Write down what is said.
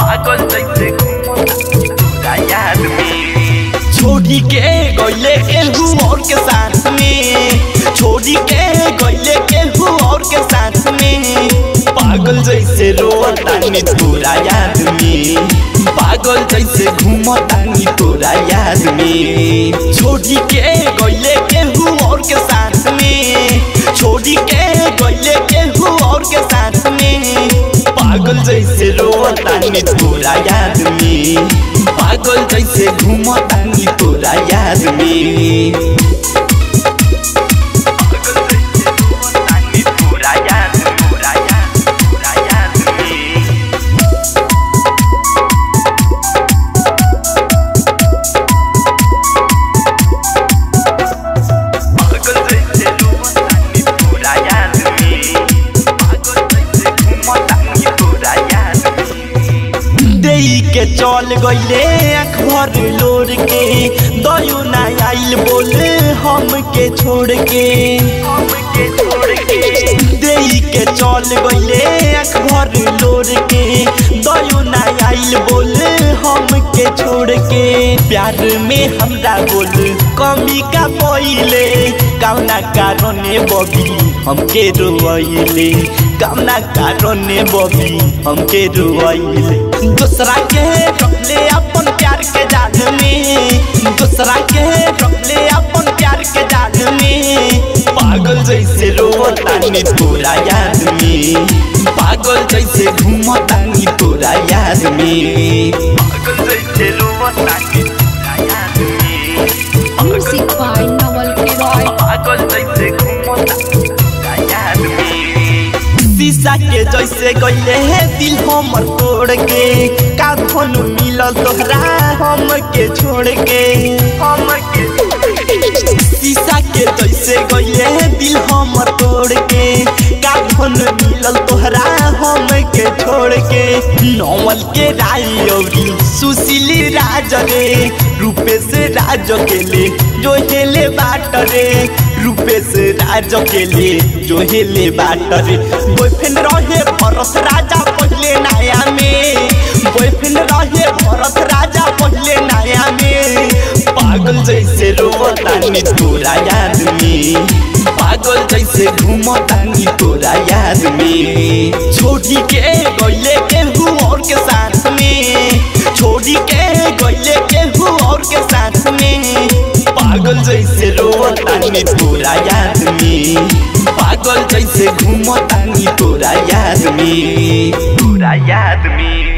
पागल छोड़ी के और के साथ में। छोड़ी के गईले केहू और के साथ में। पागल जैसे में। पागल जैसे घूमतानी पागल जैसे रोतानी तोरा याद में पागल जैसे घूमतानी देई के चल गईले आँख लोर के दयो ना आइल बोले हम के छोड़ के हमके के चल गईले आँख लोर के दयो ना आइल बोले हम के छोड़ के प्यार में हमरा बोल कमी का पहिले कौना कारणे बबी हमके रोइले कौना कारणे बबी हमके रोइले दूसरा के, ले अपन प्यार के जाल में दूसरा के, ले अपन प्यार के जाल में पागल जैसे रोतानी तोरा याद में पागल जैसे घूमतानी तोरा याद में शीशा के जैसे गैले है, दिल हमर तोड़ के का धन मिलल तोहरा हम के छोड़ के छोड़ के शीशा के जैसे गईले है, दिल हमर तोड़ के का धन मिलल तोहरा हम के छोड़ के नौवल के राई औरी सुशीली राज रे रूपेश राज के ले जो हेले बाट रे रूपेश राज के ले जो हेले बाट रे बॉयफ्रेंड रहे भरत राजा पहले नया में बॉयफ्रेंड रहे भरत राजा पहले नया में पागल जैसे रोतानी तोरा याद में। पागल जैसे घूमतानी तोरा याद में। छोड़ी के गईले केहू और के साथ में। छोड़ी के गईले केहू और के साथ में। पागल जैसे रोतानी तोरा याद में। पागल जैसे घूमतानी तोरा याद में। पूरा याद में।